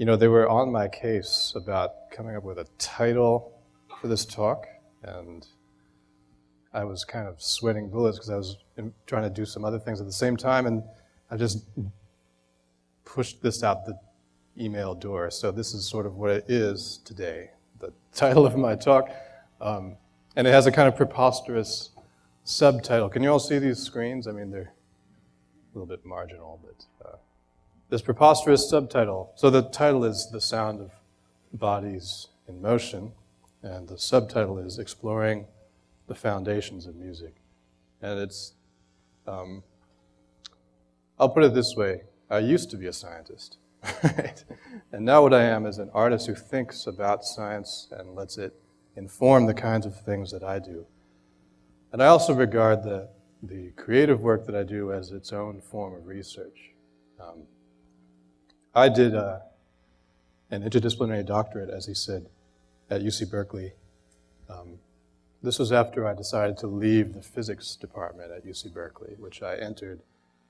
you know, they were on my case about coming up with a title for this talk, and I was kind of sweating bullets because I was trying to do some other things at the same time, and I just pushed this out the email door. So this is sort of what it is today, the title of my talk. Um, and it has a kind of preposterous subtitle. Can you all see these screens? I mean, they're a little bit marginal, but uh, this preposterous subtitle. So the title is The Sound of Bodies in Motion, and the subtitle is Exploring the Foundations of Music. And it's, um, I'll put it this way I used to be a scientist. and now what I am is an artist who thinks about science and lets it inform the kinds of things that I do. And I also regard the, the creative work that I do as its own form of research. Um, I did uh, an interdisciplinary doctorate, as he said, at UC Berkeley. Um, this was after I decided to leave the physics department at UC Berkeley, which I entered.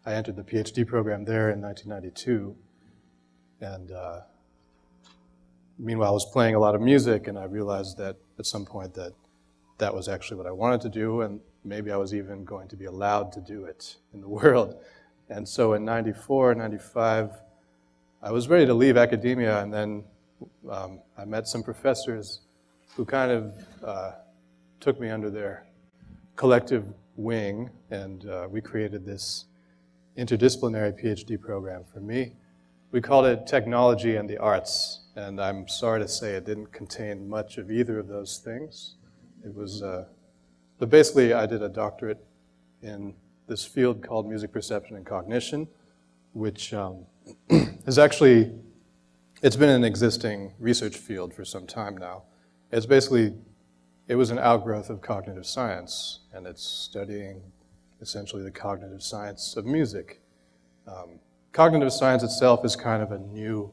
I entered the PhD program there in 1992. And uh, meanwhile, I was playing a lot of music, and I realized that at some point that that was actually what I wanted to do, and maybe I was even going to be allowed to do it in the world. And so in 94, 95, I was ready to leave academia, and then um, I met some professors who kind of uh, took me under their collective wing, and uh, we created this interdisciplinary PhD program for me we called it Technology and the Arts, and I'm sorry to say it didn't contain much of either of those things. It was, uh, but basically, I did a doctorate in this field called music perception and cognition, which um, is actually, it's been an existing research field for some time now. It's basically, it was an outgrowth of cognitive science, and it's studying essentially the cognitive science of music. Um, cognitive science itself is kind of a new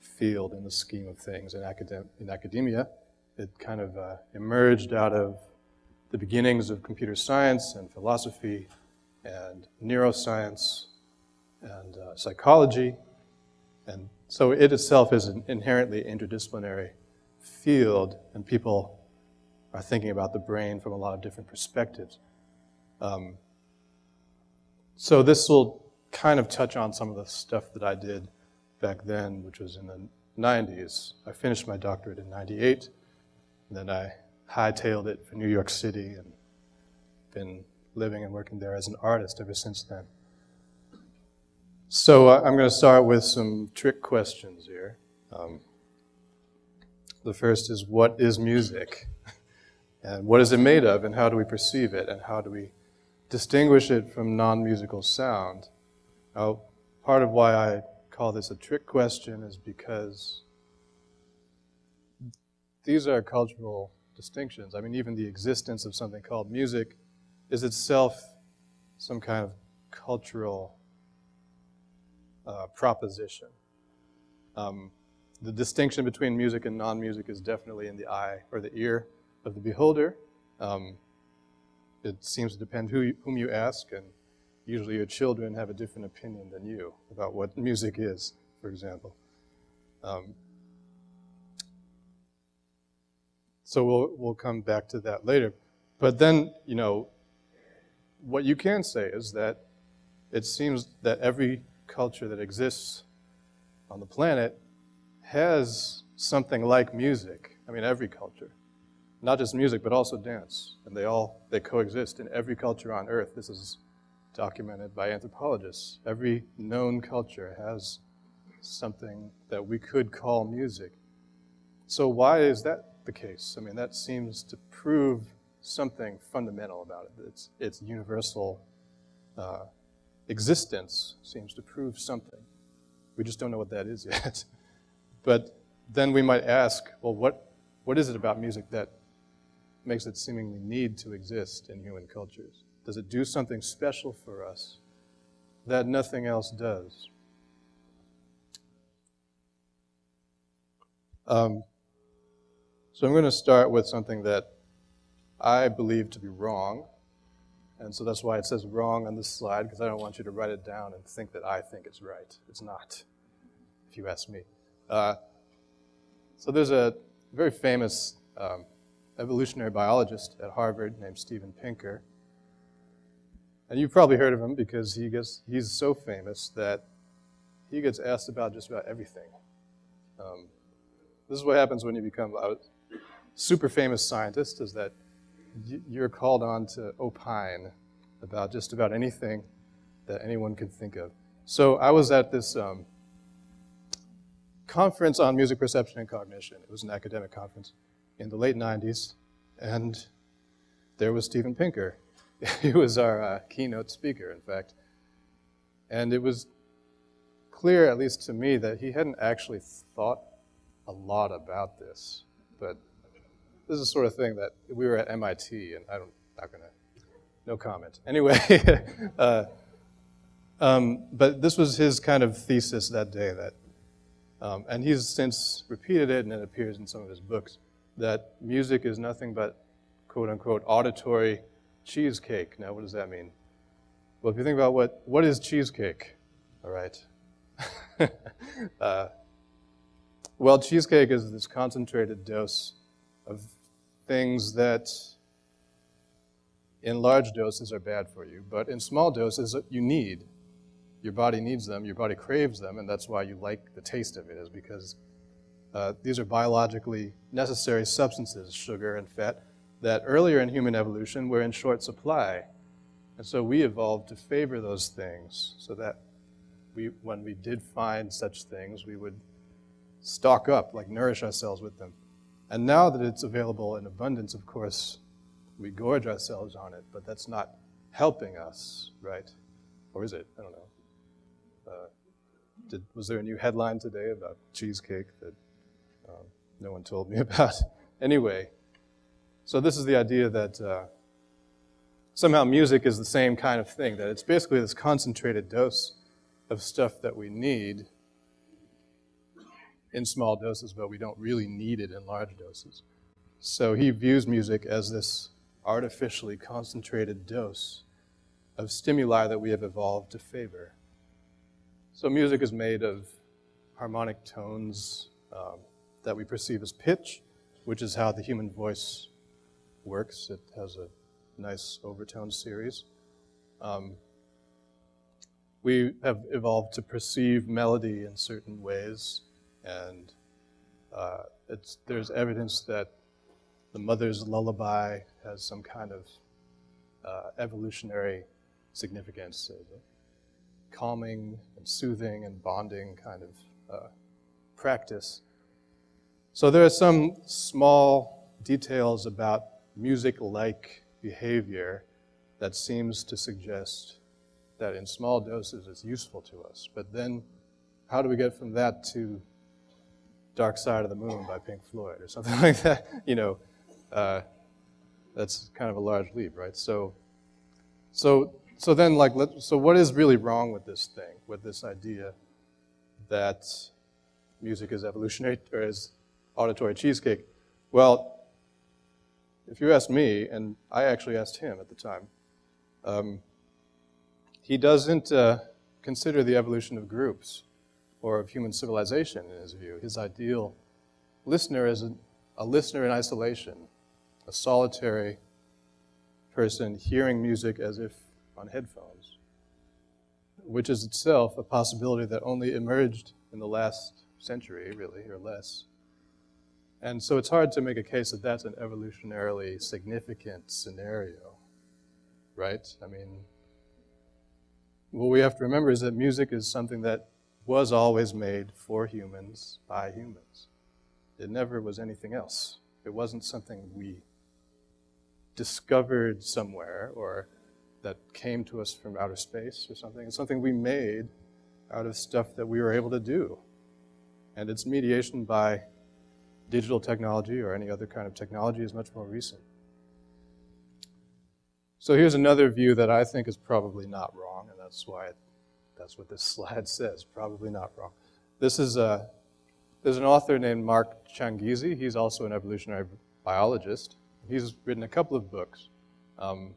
field in the scheme of things in, academ- in academia. It kind of uh, emerged out of the beginnings of computer science and philosophy and neuroscience and uh, psychology. And so it itself is an inherently interdisciplinary field, and people are thinking about the brain from a lot of different perspectives. Um, so this will kind of touch on some of the stuff that I did back then, which was in the 90s. I finished my doctorate in 98, and then I hightailed it for New York City and been living and working there as an artist ever since then. So uh, I'm going to start with some trick questions here. Um, the first is what is music? And what is it made of, and how do we perceive it, and how do we distinguish it from non musical sound? Now, part of why I call this a trick question is because these are cultural distinctions. I mean, even the existence of something called music is itself some kind of cultural uh, proposition. Um, the distinction between music and non music is definitely in the eye or the ear of the beholder. Um, it seems to depend who you, whom you ask and usually your children have a different opinion than you about what music is, for example. Um, so we'll, we'll come back to that later. But then, you know, what you can say is that it seems that every culture that exists on the planet has something like music. I mean, every culture. Not just music, but also dance. And they all, they coexist in every culture on earth. This is documented by anthropologists. Every known culture has something that we could call music. So, why is that the case? I mean, that seems to prove something fundamental about it. It's, its universal uh, existence seems to prove something. We just don't know what that is yet. but then we might ask, well, what, what is it about music that makes it seemingly need to exist in human cultures? Does it do something special for us that nothing else does? Um, so I'm going to start with something that I believe to be wrong. And so that's why it says wrong on this slide, because I don't want you to write it down and think that I think it's right. It's not, if you ask me. Uh, so there's a very famous um, evolutionary biologist at Harvard named Steven Pinker. And you've probably heard of him because he gets, he's so famous that he gets asked about just about everything. Um, this is what happens when you become a super famous scientist is that you're called on to opine about just about anything that anyone could think of. So I was at this um, conference on music perception and cognition. It was an academic conference in the late 90s, and there was Steven Pinker. he was our uh, keynote speaker, in fact. And it was clear, at least to me, that he hadn't actually thought a lot about this. But this is the sort of thing that we were at MIT, and I don't, not going to, no comment. Anyway, uh, um, but this was his kind of thesis that day that, um, and he's since repeated it, and it appears in some of his books, that music is nothing but quote unquote auditory cheesecake. Now, what does that mean? Well, if you think about what, what is cheesecake, all right? uh, well, cheesecake is this concentrated dose of things that in large doses are bad for you, but in small doses you need. Your body needs them, your body craves them, and that's why you like the taste of it, is because uh, these are biologically necessary substances, sugar and fat, that earlier in human evolution were in short supply. And so we evolved to favor those things so that we, when we did find such things, we would stock up, like nourish ourselves with them. And now that it's available in abundance, of course, we gorge ourselves on it, but that's not helping us, right? Or is it? I don't know. Uh, did, was there a new headline today about cheesecake that um, no one told me about? anyway, so this is the idea that uh, somehow music is the same kind of thing, that it's basically this concentrated dose of stuff that we need in small doses, but we don't really need it in large doses. So he views music as this artificially concentrated dose of stimuli that we have evolved to favor. So music is made of harmonic tones um, that we perceive as pitch, which is how the human voice works. It has a nice overtone series. Um, we have evolved to perceive melody in certain ways and uh, there's evidence that the mother's lullaby has some kind of uh, evolutionary significance, uh, calming and soothing and bonding kind of uh, practice. So there are some small details about music-like behavior that seems to suggest that in small doses it's useful to us. But then how do we get from that to Dark Side of the Moon by Pink Floyd or something like that. You know, uh, that's kind of a large leap, right? So, so, so then, like, let, so what is really wrong with this thing, with this idea that music is evolutionary or is auditory cheesecake? Well, if you ask me, and I actually asked him at the time, um, he doesn't uh, consider the evolution of groups or of human civilization in his view. His ideal listener is a, a listener in isolation, a solitary person hearing music as if on headphones, which is itself a possibility that only emerged in the last century, really, or less. And so it's hard to make a case that that's an evolutionarily significant scenario, right? I mean, what we have to remember is that music is something that was always made for humans by humans. It never was anything else. It wasn't something we discovered somewhere or that came to us from outer space or something. It's something we made out of stuff that we were able to do. And its mediation by digital technology or any other kind of technology is much more recent. So here's another view that I think is probably not wrong, and that's why it that's what this slide says. Probably not wrong. This is a, there's an author named Mark Changizi. He's also an evolutionary biologist. He's written a couple of books. Um,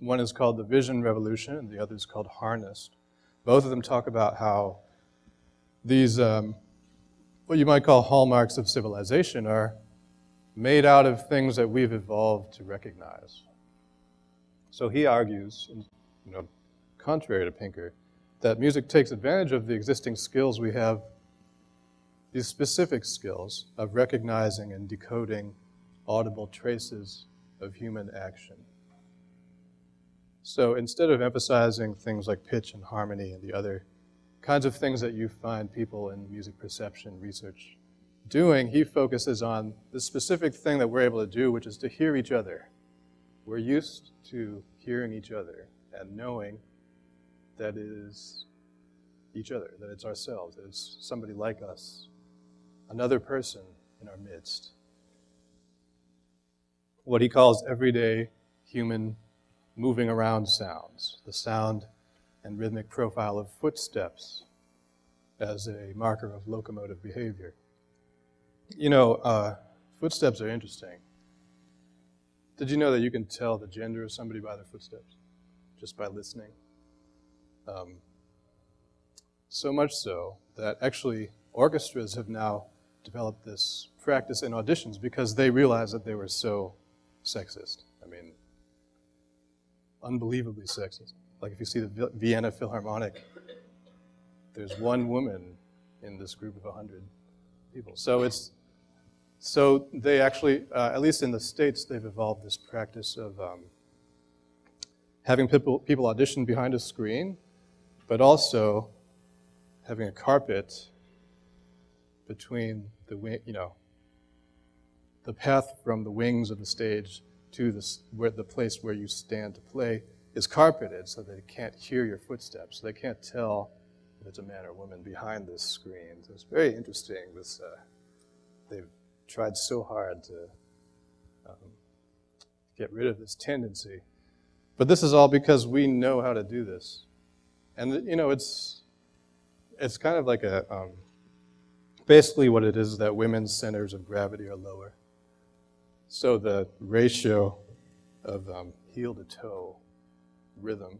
one is called The Vision Revolution, and the other is called Harnessed. Both of them talk about how these um, what you might call hallmarks of civilization are made out of things that we've evolved to recognize. So he argues, you know, contrary to Pinker, that music takes advantage of the existing skills we have, these specific skills of recognizing and decoding audible traces of human action. So instead of emphasizing things like pitch and harmony and the other kinds of things that you find people in music perception research doing, he focuses on the specific thing that we're able to do, which is to hear each other. We're used to hearing each other and knowing that is each other, that it's ourselves, that it's somebody like us, another person in our midst. What he calls everyday human moving around sounds, the sound and rhythmic profile of footsteps as a marker of locomotive behavior. You know, uh, footsteps are interesting. Did you know that you can tell the gender of somebody by their footsteps just by listening? Um, so much so that actually orchestras have now developed this practice in auditions because they realized that they were so sexist. I mean, unbelievably sexist. Like if you see the Vienna Philharmonic, there's one woman in this group of 100 people. So it's so they actually, uh, at least in the states, they've evolved this practice of um, having people, people audition behind a screen, but also having a carpet between the you know the path from the wings of the stage to the, where, the place where you stand to play is carpeted so they can't hear your footsteps. So they can't tell if it's a man or woman behind this screen. So it's very interesting. This uh, they've tried so hard to um, get rid of this tendency. But this is all because we know how to do this. And, you know, it's, it's kind of like a, um, basically what it is that women's centers of gravity are lower. So the ratio of um, heel to toe rhythm,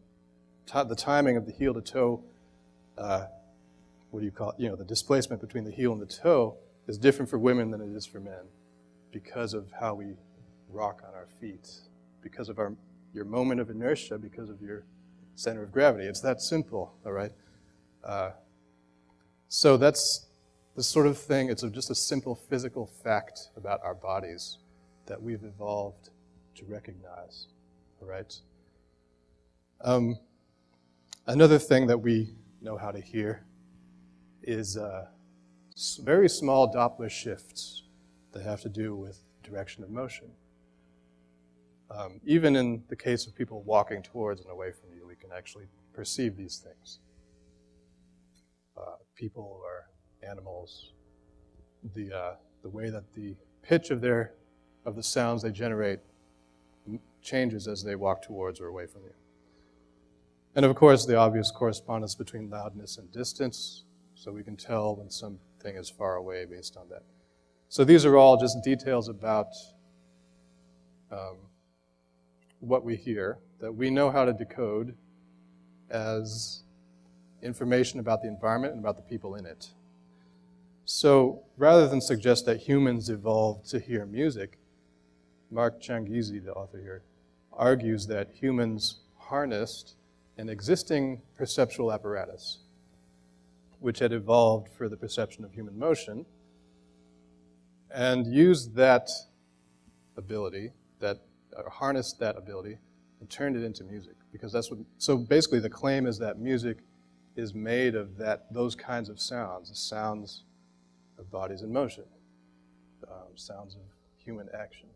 t- the timing of the heel to toe, uh, what do you call it? You know, the displacement between the heel and the toe is different for women than it is for men because of how we rock on our feet, because of our, your moment of inertia, because of your center of gravity. It's that simple, all right? Uh, so that's the sort of thing, it's just a simple physical fact about our bodies that we've evolved to recognize, all right? Um, another thing that we know how to hear is uh, very small Doppler shifts that have to do with direction of motion. Um, even in the case of people walking towards and away from you, can actually perceive these things. Uh, people or animals, the, uh, the way that the pitch of, their, of the sounds they generate changes as they walk towards or away from you. And of course, the obvious correspondence between loudness and distance, so we can tell when something is far away based on that. So these are all just details about um, what we hear that we know how to decode as information about the environment and about the people in it. So rather than suggest that humans evolved to hear music, Mark Changizi, the author here, argues that humans harnessed an existing perceptual apparatus which had evolved for the perception of human motion, and used that ability, that harnessed that ability, and turned it into music. Because that's what. So basically, the claim is that music is made of that those kinds of sounds, the sounds of bodies in motion, um, sounds of human action.